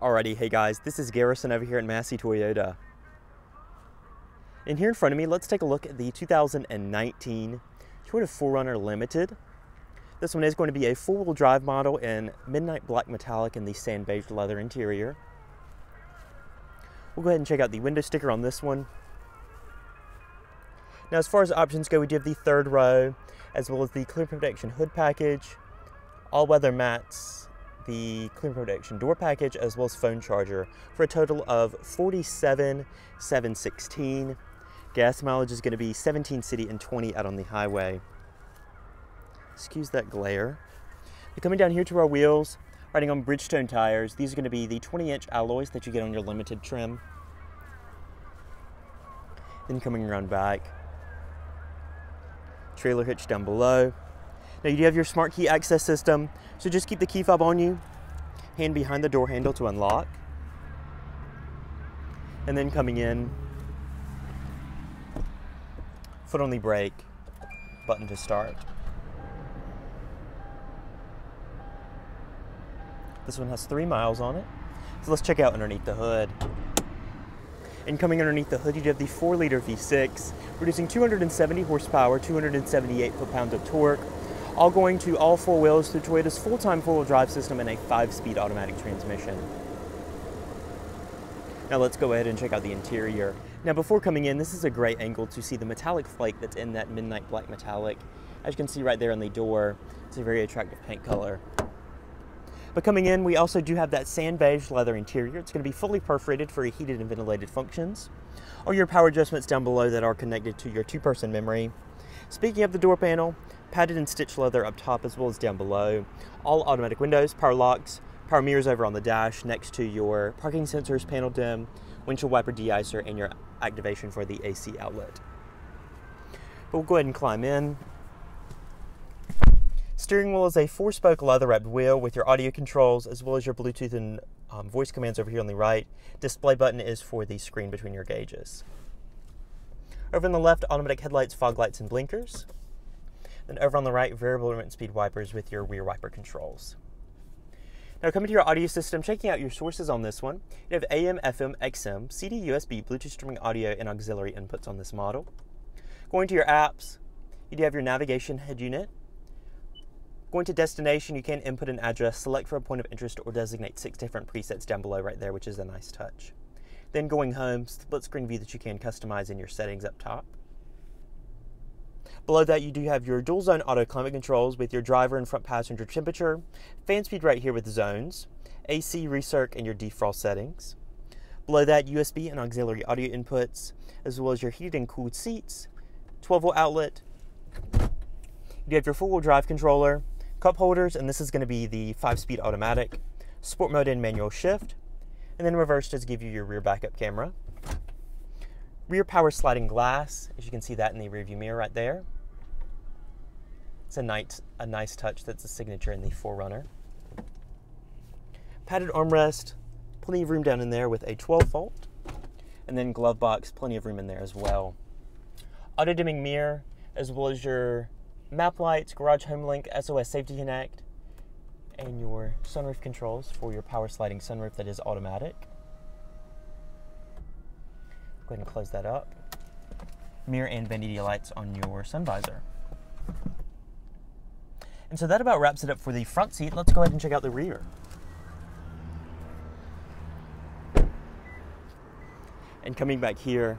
Alrighty, hey guys, this is Garrison over here at Massey Toyota. And here in front of me, let's take a look at the 2019 Toyota 4Runner Limited. This one is going to be a four-wheel drive model in midnight black metallic and the sand beige leather interior. We'll go ahead and check out the window sticker on this one. Now, as far as options go, we do have the third row, as well as the clear protection hood package, all-weather mats, the clear protection door package as well as phone charger for a total of 47,716. Gas mileage is going to be 17 city and 20 out on the highway. Excuse that glare. We're coming down here to our wheels, riding on Bridgestone tires. These are going to be the 20 inch alloys that you get on your limited trim. Then coming around back, trailer hitch down below. Now you do have your smart key access system, so just keep the key fob on you, hand behind the door handle to unlock, and then coming in, foot on the brake, button to start. This one has three miles on it, so let's check out underneath the hood. And coming underneath the hood, you have the 4 liter V6, producing 270 horsepower, 278 foot pounds of torque, all going to all four wheels through Toyota's full-time four-wheel drive system and a five-speed automatic transmission. Now let's go ahead and check out the interior. Now before coming in, this is a great angle to see the metallic flake that's in that midnight black metallic. As you can see right there on the door, it's a very attractive paint color. But coming in, we also do have that sand beige leather interior. It's going to be fully perforated for your heated and ventilated functions. Or your power adjustments down below that are connected to your two-person memory. Speaking of the door panel, padded and stitched leather up top as well as down below. All automatic windows, power locks, power mirrors over on the dash next to your parking sensors, panel dim, windshield wiper deicer, and your activation for the AC outlet. But we'll go ahead and climb in. Steering wheel is a four-spoke leather-wrapped wheel with your audio controls as well as your Bluetooth and um, voice commands over here on the right. Display button is for the screen between your gauges. Over on the left, automatic headlights, fog lights, and blinkers. Then over on the right, variable movement speed wipers with your rear wiper controls. Now coming to your audio system, checking out your sources on this one, you have AM, FM, XM, CD, USB, Bluetooth streaming audio, and auxiliary inputs on this model. Going to your apps, you do have your navigation head unit. Going to destination, you can input an address, select for a point of interest, or designate six different presets down below right there, which is a nice touch. Then going home, split screen view that you can customize in your settings up top. Below that, you do have your dual zone auto climate controls with your driver and front passenger temperature, fan speed right here with zones, AC, recirc, and your defrost settings. Below that, USB and auxiliary audio inputs, as well as your heated and cooled seats, 12 volt outlet. You have your four wheel drive controller, cup holders, and this is going to be the five speed automatic, sport mode and manual shift, and then reverse does give you your rear backup camera. Rear power sliding glass, as you can see that in the rearview mirror right there. It's a nice, a nice touch that's a signature in the 4Runner. Padded armrest, plenty of room down in there with a 12 volt. And then glove box, plenty of room in there as well. Auto dimming mirror, as well as your map lights, garage home link, SOS safety connect, and your sunroof controls for your power sliding sunroof that is automatic. Go ahead and close that up. Mirror and vanity lights on your sun visor. And so that about wraps it up for the front seat. Let's go ahead and check out the rear. And coming back here,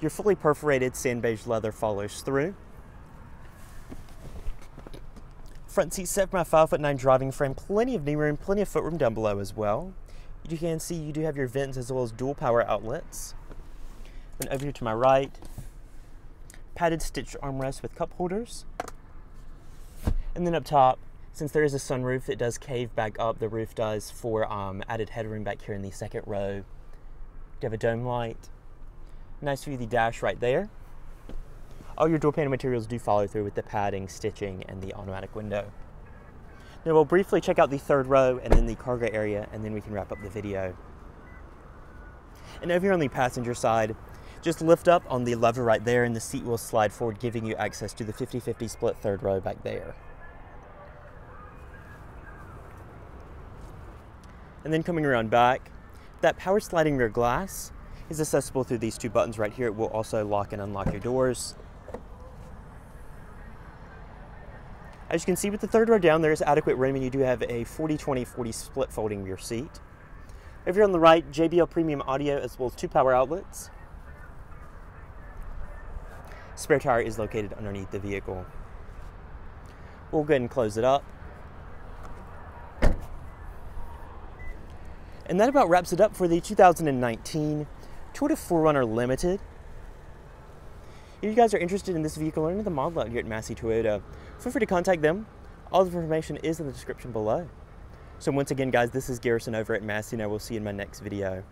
your fully perforated sand beige leather follows through. Front seat set for my 5 foot 9 driving frame, plenty of knee room, plenty of footroom down below as well. You can see you do have your vents as well as dual power outlets. Then over here to my right, padded stitched armrest with cup holders. And then up top, since there is a sunroof, it does cave back up. The roof does for um, added headroom back here in the second row. You have a dome light. Nice view of the dash right there. All your door panel materials do follow through with the padding, stitching, and the automatic window. Now we'll briefly check out the third row and then the cargo area, and then we can wrap up the video. And over here on the passenger side, just lift up on the lever right there and the seat will slide forward, giving you access to the 50-50 split third row back there. And then coming around back, that power sliding rear glass is accessible through these two buttons right here. It will also lock and unlock your doors. As you can see with the third row down, there is adequate room and you do have a 40-20-40 split folding rear seat. Over here on the right, JBL premium audio as well as two power outlets. Spare tire is located underneath the vehicle. We'll go ahead and close it up. And that about wraps it up for the 2019 Toyota 4Runner Limited. If you guys are interested in this vehicle or any of the model out here at Massey Toyota, feel free to contact them. All the information is in the description below. So once again, guys, this is Garrison over at Massey, and I will see you in my next video.